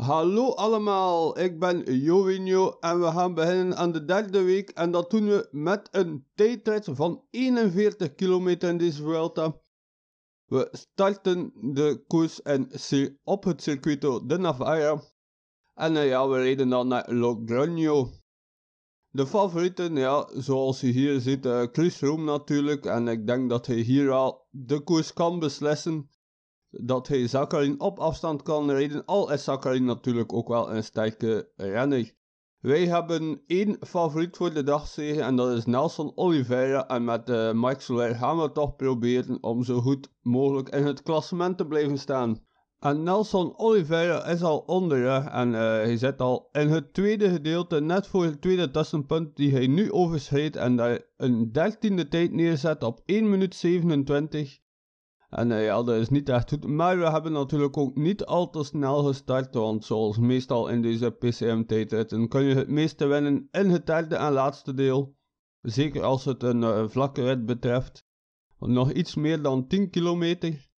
Hallo allemaal, ik ben Jovinho en we gaan beginnen aan de derde week en dat doen we met een tijdrit van 41 kilometer in deze Vuelta. We starten de koers in, op het Circuito de Navarra en uh, ja, we rijden dan naar Logroño. De favorieten, ja, zoals je hier ziet, uh, Chris Room natuurlijk en ik denk dat hij hier al de koers kan beslissen dat hij Zakarin op afstand kan rijden, al is Zakarin natuurlijk ook wel een sterke renner. Wij hebben één favoriet voor de dagzege en dat is Nelson Oliveira. En met uh, Mike Soler gaan we toch proberen om zo goed mogelijk in het klassement te blijven staan. En Nelson Oliveira is al onderweg en uh, hij zit al in het tweede gedeelte, net voor het tweede tussenpunt die hij nu overschrijdt en daar een dertiende tijd neerzet op 1 minuut 27. En uh, ja, dat is niet echt goed. Maar we hebben natuurlijk ook niet al te snel gestart. Want zoals meestal in deze PCM-tijdritten kun je het meeste winnen in het derde en laatste deel. Zeker als het een uh, vlakke rit betreft. Nog iets meer dan 10 kilometer.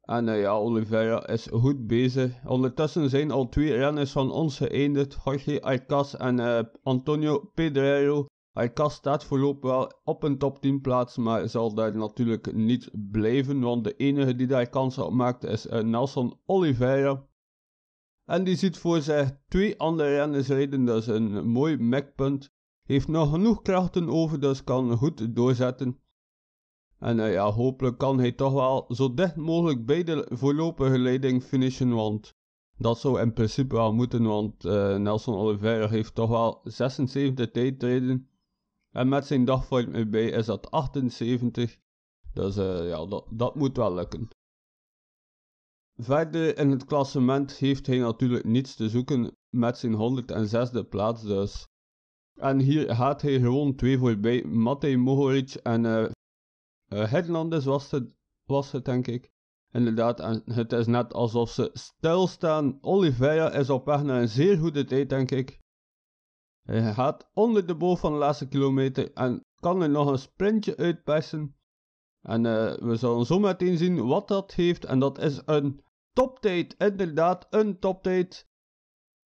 En uh, ja, Oliveira is goed bezig. Ondertussen zijn al twee renners van ons geëindigd. Jorge Arcas en Antonio Pedrero. Hij staat voorlopig wel op een top 10 plaats, maar zal daar natuurlijk niet blijven, want de enige die daar kans op maakt is uh, Nelson Oliveira. En die ziet voor zich twee andere renners rijden, dat is een mooi mekpunt. Heeft nog genoeg krachten over, dus kan goed doorzetten. En uh, ja, hopelijk kan hij toch wel zo dicht mogelijk bij de voorlopige leiding finishen, want dat zou in principe wel moeten, want uh, Nelson Oliveira heeft toch wel 76 tijdrijden. En met zijn dagvorm erbij is dat 78. Dus uh, ja, dat, dat moet wel lukken. Verder in het klassement heeft hij natuurlijk niets te zoeken met zijn 106e plaats dus. En hier gaat hij gewoon twee voorbij. Matej Mohoric en uh, Hernandez was het, was het denk ik. Inderdaad, en het is net alsof ze stilstaan. Oliveira is op weg naar een zeer goede tijd denk ik. Hij gaat onder de boog van de laatste kilometer en kan er nog een sprintje uitpersen. En uh, we zullen zo meteen zien wat dat heeft. En dat is een toptijd. Inderdaad, een toptijd.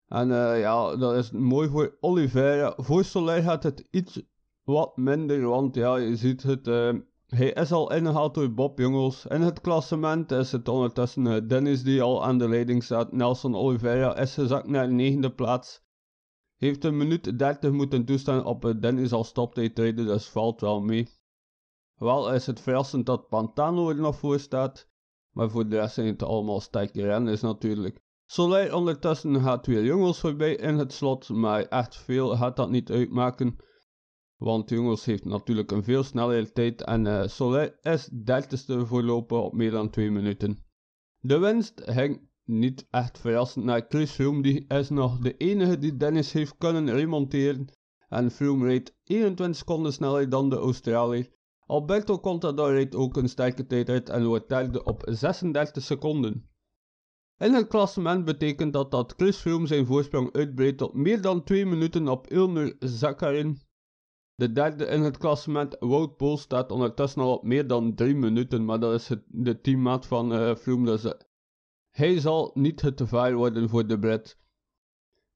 En uh, ja, dat is mooi voor Oliveira. Voor Soler gaat het iets wat minder. Want ja, je ziet het. Uh, hij is al ingehaald door Bob Jongels. In het klassement is het ondertussen Dennis die al aan de leiding staat. Nelson Oliveira is gezakt naar de negende plaats heeft een minuut 30 moeten toestaan op Dennis al stoptijd rijden, dus valt wel mee. Wel is het verrassend dat Pantano er nog voor staat, maar voor de rest zijn het allemaal sterke renners natuurlijk. Soleil ondertussen gaat weer jongens voorbij in het slot, maar echt veel gaat dat niet uitmaken. Want jongens heeft natuurlijk een veel snellere tijd en uh, Soleil is dertigste voorlopig op meer dan 2 minuten. De winst ging niet echt verrassend naar Chris Froome, die is nog de enige die Dennis heeft kunnen remonteren. En Froome reed 21 seconden sneller dan de Australiër. Alberto Contador reed ook een sterke tijd uit en wordt derde op 36 seconden. In het klassement betekent dat dat Chris Froome zijn voorsprong uitbreidt tot meer dan 2 minuten op Ilnur Zakarin. De derde in het klassement, Wout Poel, staat ondertussen al op meer dan 3 minuten, maar dat is het, de teammaat van uh, Froome, dus hij zal niet het gevaar worden voor de Brit.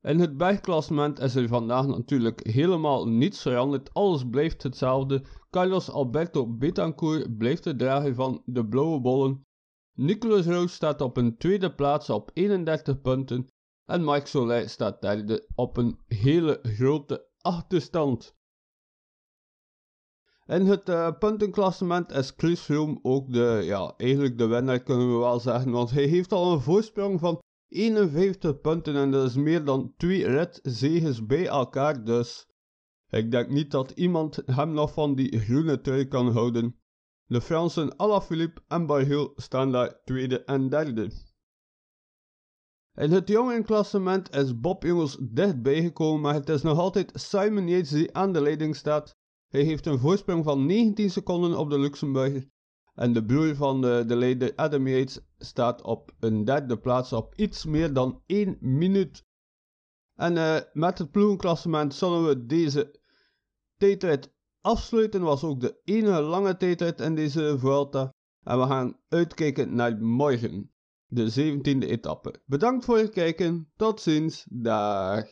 In het bergklassement is er vandaag natuurlijk helemaal niets veranderd. Alles blijft hetzelfde. Carlos Alberto Betancourt blijft de drager van de blauwe bollen. Nicolas Roos staat op een tweede plaats op 31 punten. En Mike Soler staat derde op een hele grote achterstand. In het uh, puntenklassement is Chris Froome ook de, ja, eigenlijk de winnaar kunnen we wel zeggen, want hij heeft al een voorsprong van 51 punten en dat is meer dan twee redzeges bij elkaar, dus ik denk niet dat iemand hem nog van die groene trui kan houden. De Fransen Alaphilippe en Barhil staan daar tweede en derde. In het jongenklassement is Bob Jongens dichtbij gekomen, maar het is nog altijd Simon Yates die aan de leiding staat hij heeft een voorsprong van 19 seconden op de Luxemburger. En de broer van de, de leider Adam Yates staat op een derde plaats op iets meer dan 1 minuut. En uh, met het ploegenklassement zullen we deze tijdrit afsluiten. Was ook de enige lange tijdrit in deze Vuelta. En we gaan uitkijken naar morgen. de 17e etappe. Bedankt voor het kijken, tot ziens, dag.